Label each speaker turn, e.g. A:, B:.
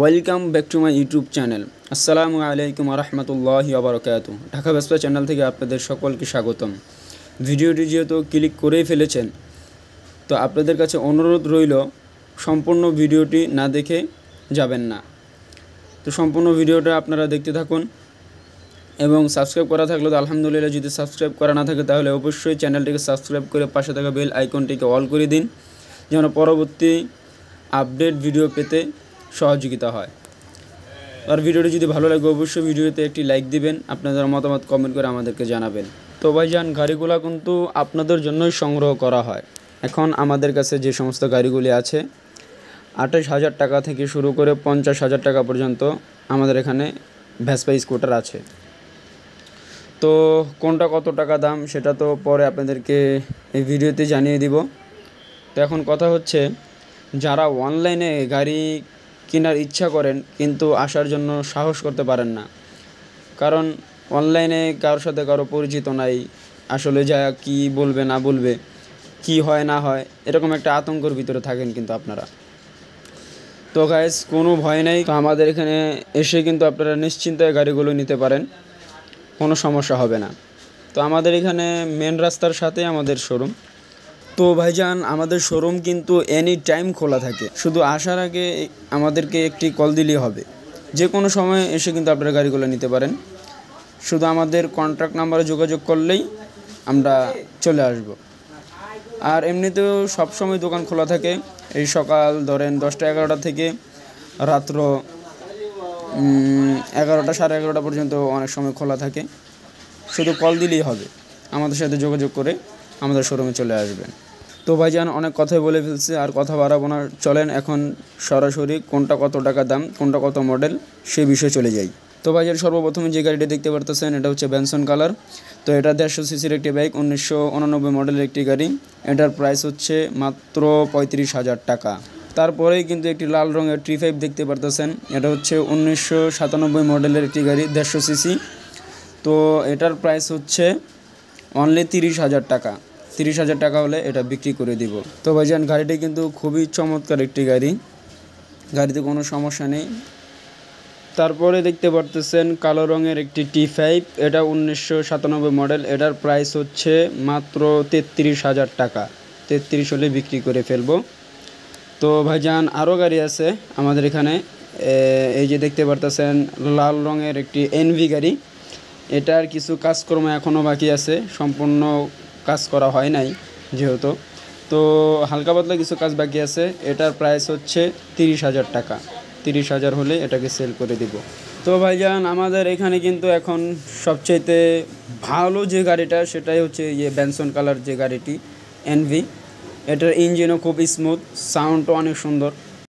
A: Welcome back to my YouTube channel আসসালামু আলাইকুম রহমতুল্লাহ আবরকাত ঢাকা ব্যস্ত চ্যানেল থেকে আপনাদের সকলকে স্বাগতম। ভিডিওটি যেহেতু ক্লিক করেই ফেলেছেন, তো আপনাদের কাছে অনুরোধ রইল, সম্পূর্ণ ভিডিওটি না দেখে যাবেন না। তো সম্পূর্ণ ভিডিওটা আপনারা দেখতে থাকুন এবং সাবস্ক্রাইব করা থাকলে তো আলহামদুলিল্লাহ যদি সাবস্ক্রাইব করা না থাকে তাহলে অবশ্যই চ্যানেলটিকে সাবস্ক্রাইব করে পাশে থাকা বেল আইকনটিকে অল করে দিন, যেন পরবর্তী আপডেট ভিডিও পেতে সহযোগিতা হয়। আর ভিডিওটি যদি ভালো লাগে, অবশ্যই ভিডিওতে একটি লাইক দিবেন, আপনাদের মতামত কমেন্ট করে আমাদেরকে জানাবেন। তো ভাইজান, গাড়িগুলো কিন্তু আপনাদের জন্যই সংগ্রহ করা হয়। এখন আমাদের কাছে যে সমস্ত গাড়িগুলি আছে, আঠাশ হাজার টাকা থেকে শুরু করে পঞ্চাশ হাজার টাকা পর্যন্ত আমাদের এখানে ভ্যাসপা স্কুটার আছে। তো কোনটা কত টাকা দাম, সেটা তো পরে আপনাদেরকে এই ভিডিওতে জানিয়ে দিব। তো এখন কথা হচ্ছে, যারা অনলাইনে গাড়ি কেনার ইচ্ছা করেন, কিন্তু আসার জন্য সাহস করতে পারেন না। কারণ অনলাইনে কারোর সাথে কারও পরিচিত নাই, আসলে যা কি বলবে না বলবে, কি হয় না হয়, এরকম একটা আতঙ্কর ভিতরে থাকেন কিন্তু আপনারা। তো গাইজ কোনো ভয় নেই। তো আমাদের এখানে এসে কিন্তু আপনারা নিশ্চিন্তায় গাড়িগুলো নিতে পারেন, কোনো সমস্যা হবে না। তো আমাদের এখানে মেন রাস্তার সাথে আমাদের শোরুম তো ভাইজান, আমাদের শোরুম কিন্তু এনি টাইম খোলা থাকে। শুধু আসার আগে আমাদেরকে একটি কল দিলেই হবে। যে কোনো সময় এসে কিন্তু আপনারা গাড়িগুলো নিতে পারেন। শুধু আমাদের কন্ট্যাক্ট নাম্বারে যোগাযোগ করলেই আমরা চলে আসব। আর এমনিতেও সবসময় দোকান খোলা থাকে। এই সকাল ধরেন দশটা এগারোটা থেকে রাত্র এগারোটা সাড়ে এগারোটা পর্যন্ত অনেক সময় খোলা থাকে। শুধু কল দিলেই হবে। আমাদের সাথে যোগাযোগ করে আমাদের শোরুমে চলে আসবেন। তো ভাইজান অনেক কথাই বলে ফেলছে, আর কথা বাড়াবো না। চলেন এখন সরাসরি কোনটা কত টাকা দাম, কোনটা কত মডেল সে বিষয়ে চলে যাই। তো ভাইজান, সর্বপ্রথমে যে গাড়িটা দেখতে পারতেছেন, এটা হচ্ছে ব্যানসন কালার তো এটা দেড়শো সিসির একটি বাইক উনিশশো উননব্বই মডেলের একটি গাড়ি। এটার প্রাইস হচ্ছে মাত্র পঁয়ত্রিশ হাজার টাকা। তারপরেই কিন্তু একটি লাল রঙের ট্রি ফাইভ দেখতে পারতেছেন। এটা হচ্ছে উনিশশো সাতানব্বই মডেলের একটি গাড়ি, দেড়শো সিসি। তো এটার প্রাইস হচ্ছে অনলি তিরিশ হাজার টাকা। তিরিশ হাজার টাকা হলে এটা বিক্রি করে দিব। তো ভাইজান, গাড়িটি কিন্তু খুবই চমৎকার একটি গাড়ি। গাড়িতে কোনো সমস্যা নেই। তারপরে দেখতে পারতেছেন কালো রঙের একটি টি ফাইভ এটা উনিশশো সাতানব্বই মডেল এটার প্রাইস হচ্ছে মাত্র তেত্রিশ হাজার টাকা। তেত্রিশ হলে বিক্রি করে ফেলব। তো ভাইজান আরও গাড়ি আছে আমাদের এখানে। এই যে দেখতে পারতেছেন লাল রঙের একটি এনভি গাড়ি। এটার কিছু কাজকর্ম এখনও বাকি আছে। সম্পূর্ণ কাজ করা হয় নাই যেহেতু। তো হালকা পাতলা কিছু কাজ বাকি আছে। এটার প্রাইস হচ্ছে তিরিশ হাজার টাকা। তিরিশ হাজার হলে এটাকে সেল করে দিব। তো ভাইজান, আমাদের এখানে কিন্তু এখন সবচাইতে ভালো যে গাড়িটা, সেটাই হচ্ছে ইয়ে ব্যানসন কালার যে গাড়িটি এনভি এটার ইঞ্জিনও খুব স্মুথ সাউন্ডও অনেক সুন্দর।